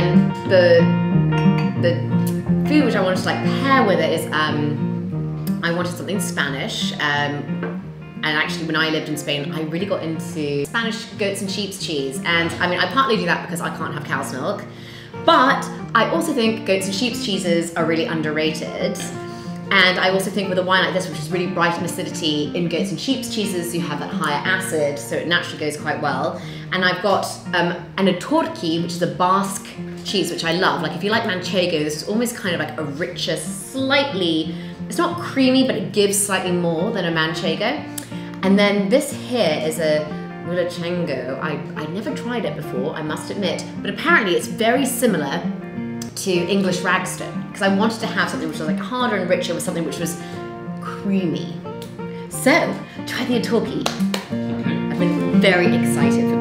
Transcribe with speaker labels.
Speaker 1: and the the food which I wanted to like pair with it is um, I wanted something Spanish. Um, and actually, when I lived in Spain, I really got into Spanish goats and sheep's cheese. And I mean, I partly do that because I can't have cow's milk, but I also think goats and sheep's cheeses are really underrated. And I also think with a wine like this, which is really bright in acidity, in goats and sheep's cheeses, you have that higher acid, so it naturally goes quite well. And I've got um, an Etorki, which is a Basque cheese, which I love. Like if you like manchego, this is almost kind of like a richer, slightly, it's not creamy, but it gives slightly more than a manchego. And then this here is a Mulachengo. I, I never tried it before, I must admit, but apparently it's very similar to English Ragstone because I wanted to have something which was like harder and richer with something which was creamy. So, try the Etorki. I've been very excited for